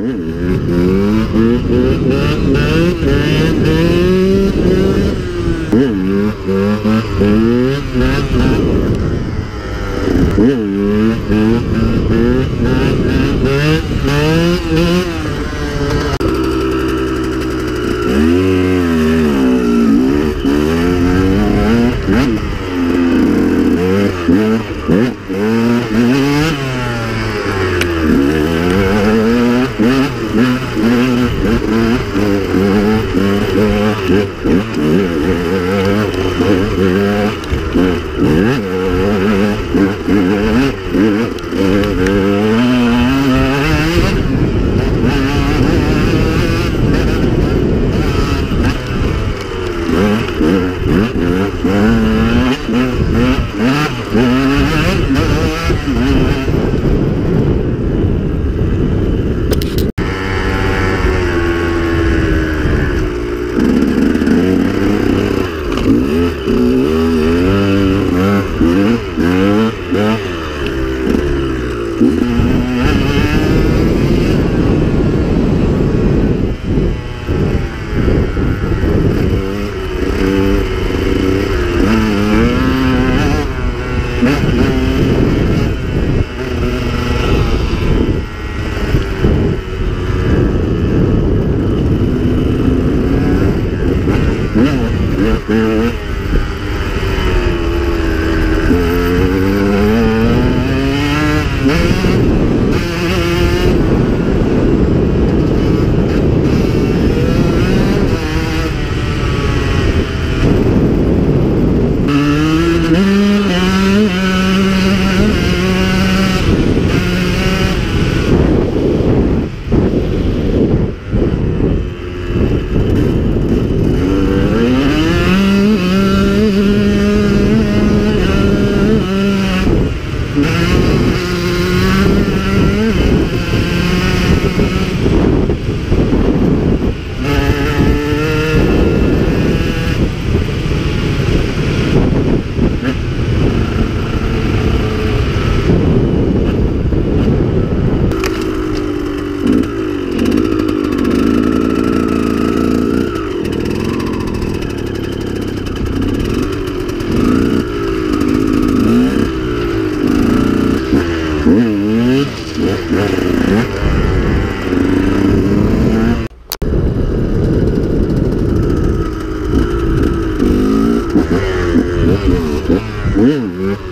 Mm-hmm. Mm-hmm. Mm-hmm.